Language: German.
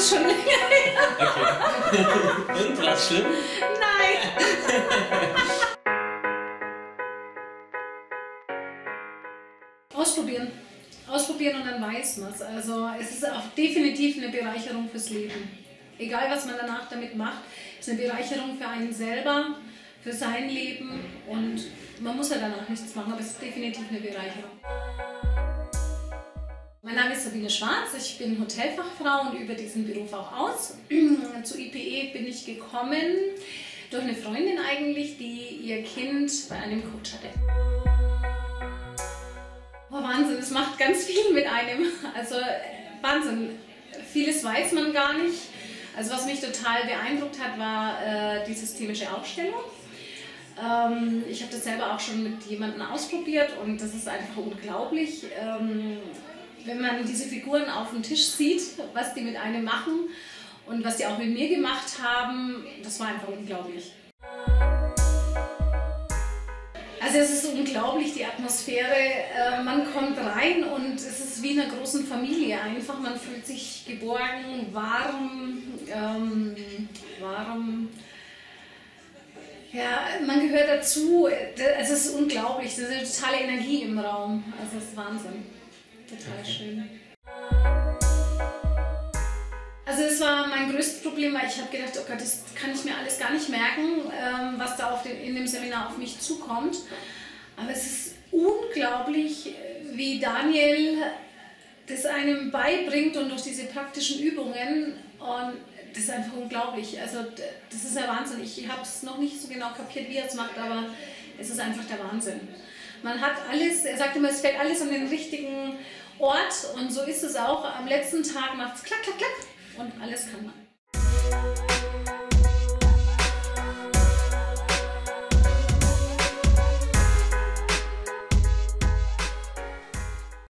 ist schon länger her. Okay. Und war's schlimm? Nein. Ausprobieren. Ausprobieren und dann weiß man es. Also es ist auch definitiv eine Bereicherung fürs Leben. Egal was man danach damit macht, es ist eine Bereicherung für einen selber, für sein Leben und man muss ja danach nichts machen, aber es ist definitiv eine Bereicherung. Mein Name ist Sabine Schwarz, ich bin Hotelfachfrau und übe diesen Beruf auch aus. Zu IPE bin ich gekommen durch eine Freundin eigentlich, die ihr Kind bei einem Coach hatte. Oh, Wahnsinn, es macht ganz viel mit einem. Also Wahnsinn, vieles weiß man gar nicht. Also was mich total beeindruckt hat, war äh, die systemische Aufstellung. Ähm, ich habe das selber auch schon mit jemandem ausprobiert und das ist einfach unglaublich. Wenn man diese Figuren auf dem Tisch sieht, was die mit einem machen und was die auch mit mir gemacht haben, das war einfach unglaublich. Also es ist unglaublich, die Atmosphäre. Äh, man kommt rein und es ist wie in einer großen Familie einfach. Man fühlt sich geborgen, warm, ähm, warm. Ja, man gehört dazu. Es ist unglaublich. Es ist eine totale Energie im Raum. Also es ist Wahnsinn. Total schön. Also es war mein größtes Problem, weil ich habe gedacht, oh Gott, das kann ich mir alles gar nicht merken, ähm, was da auf den, in dem Seminar auf mich zukommt. Aber es ist unglaublich, wie Daniel das einem beibringt und durch diese praktischen Übungen. Und das ist einfach unglaublich. Also das ist der Wahnsinn. Ich habe es noch nicht so genau kapiert, wie er es macht, aber es ist einfach der Wahnsinn. Man hat alles, er sagt immer, es fällt alles an den richtigen Ort und so ist es auch. Am letzten Tag macht es klack, klack, klack und alles kann man.